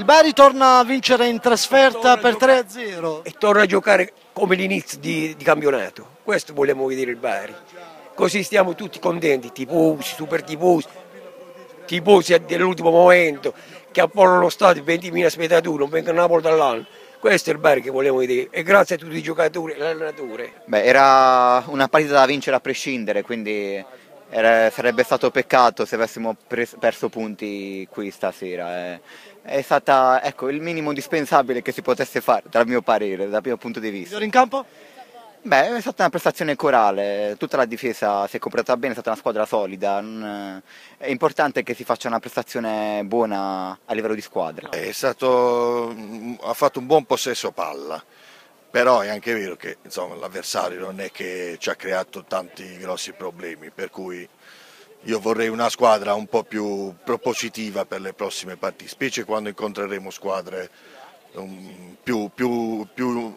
Il Bari torna a vincere in trasferta per 3-0. E torna a giocare come l'inizio di, di campionato. Questo vogliamo vedere il Bari. Così stiamo tutti contenti, tifosi, super tifosi, tifosi dell'ultimo momento, che appollono lo stadio 20.000 spettatori, non vengono una volta all'anno. Questo è il Bari che vogliamo vedere e grazie a tutti i giocatori e l'allenatore. Beh, era una partita da vincere a prescindere, quindi era, sarebbe stato peccato se avessimo pres- perso punti qui stasera. È, è stata ecco, il minimo indispensabile che si potesse fare, dal mio parere, dal mio punto di vista. Migliore in campo? Beh, è stata una prestazione corale, tutta la difesa si è comportata bene, è stata una squadra solida. È importante che si faccia una prestazione buona a livello di squadra. È stato, ha fatto un buon possesso palla, però è anche vero che insomma, l'avversario non è che ci ha creato tanti grossi problemi, per cui io vorrei una squadra un po' più propositiva per le prossime partite, specie quando incontreremo squadre um, più, più- più-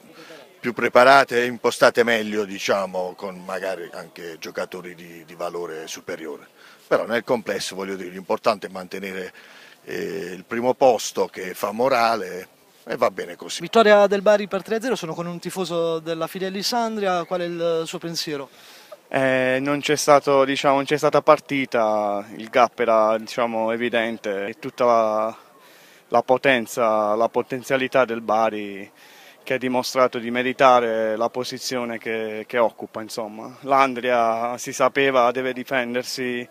più preparate e impostate meglio, diciamo, con magari anche giocatori di, di valore superiore. Però nel complesso voglio dire, l'importante è mantenere eh, il primo posto che fa morale e va bene così. Vittoria del Bari per 3-0, sono con un tifoso della filiale Lissandria, qual è il suo pensiero? Eh, non c'è stato, diciamo, non c'è stata partita, il gap era diciamo, evidente e tutta la, la potenza, la potenzialità del Bari che ha dimostrato di meritare la posizione che, che occupa. Insomma. L'Andria si sapeva deve difendersi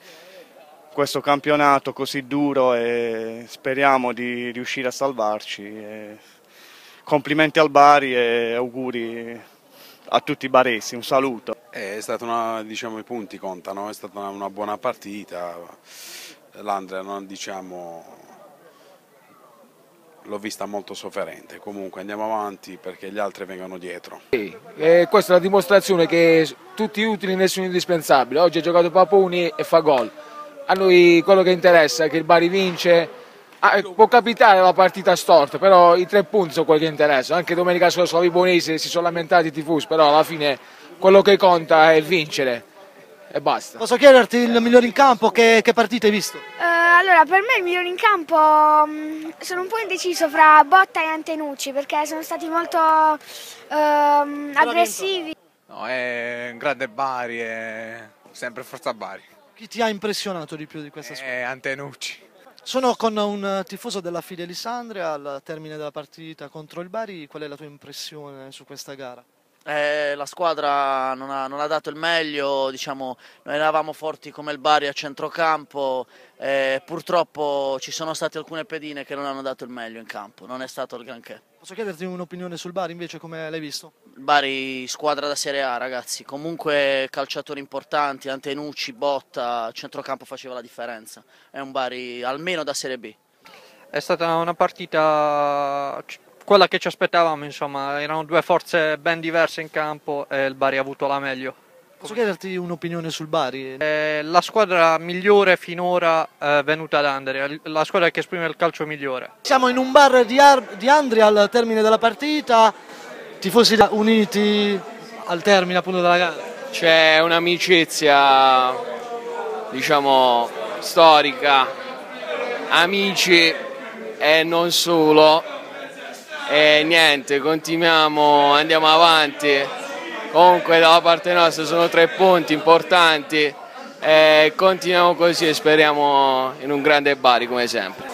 questo campionato così duro e speriamo di riuscire a salvarci. E complimenti al Bari e auguri a tutti i baresi, un saluto. È stata una, diciamo, i punti contano, è stata una, buona partita. L'Andrea non diciamo l'ho vista molto sofferente. Comunque andiamo avanti perché gli altri vengono dietro. E questa è la dimostrazione che tutti utili, nessuno indispensabile. Oggi ha giocato Papuni e fa gol. A noi quello che interessa è che il Bari vince. Ah, può capitare la partita storta, però i tre punti sono quelli che interessano. Anche domenica scorsa la Vibonese si sono lamentati i tifosi, però alla fine quello che conta è vincere e basta. Posso chiederti il migliore in campo, che, che partita hai visto? Eh, allora, per me il migliore in campo mh, sono un po' indeciso fra Botta e Antenucci perché sono stati molto ehm, aggressivi. No, è un grande Bari, è sempre forza Bari. Chi ti ha impressionato di più di questa squadra? È Antenucci. Sono con un tifoso della filiale Lissandria al termine della partita contro il Bari, qual è la tua impressione su questa gara? Eh, la squadra non ha, non ha dato il meglio, diciamo, noi eravamo forti come il Bari a centrocampo, eh, purtroppo ci sono state alcune pedine che non hanno dato il meglio in campo, non è stato il granché. Posso chiederti un'opinione sul Bari invece, come l'hai visto? Il Bari squadra da Serie A ragazzi, comunque calciatori importanti, Antenucci, Botta, centrocampo faceva la differenza, è un Bari almeno da Serie B. È stata una partita quella che ci aspettavamo, insomma, erano due forze ben diverse in campo e il Bari ha avuto la meglio. Posso chiederti un'opinione sul Bari? È la squadra migliore finora è venuta ad Andria, la squadra che esprime il calcio migliore. Siamo in un bar di, Ar- di Andria al termine della partita, tifosi uniti al termine appunto della gara. C'è un'amicizia, diciamo, storica, amici e non solo. E niente, continuiamo, andiamo avanti. Comunque dalla parte nostra sono tre punti importanti e continuiamo così e speriamo in un grande Bari come sempre.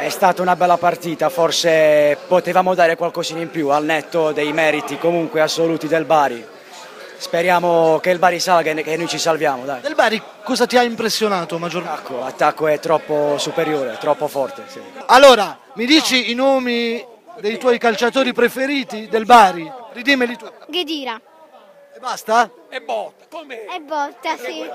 È stata una bella partita, forse potevamo dare qualcosina in più al netto dei meriti comunque assoluti del Bari. Speriamo che il Bari salga e che noi ci salviamo, dai. Del Bari cosa ti ha impressionato maggiormente? L'attacco, l'attacco è troppo superiore, troppo forte. sì. Allora, mi dici i nomi dei tuoi calciatori preferiti del Bari? Ridimeli tu. Ghedira. E basta? E botta, com'è? E Botta, sì.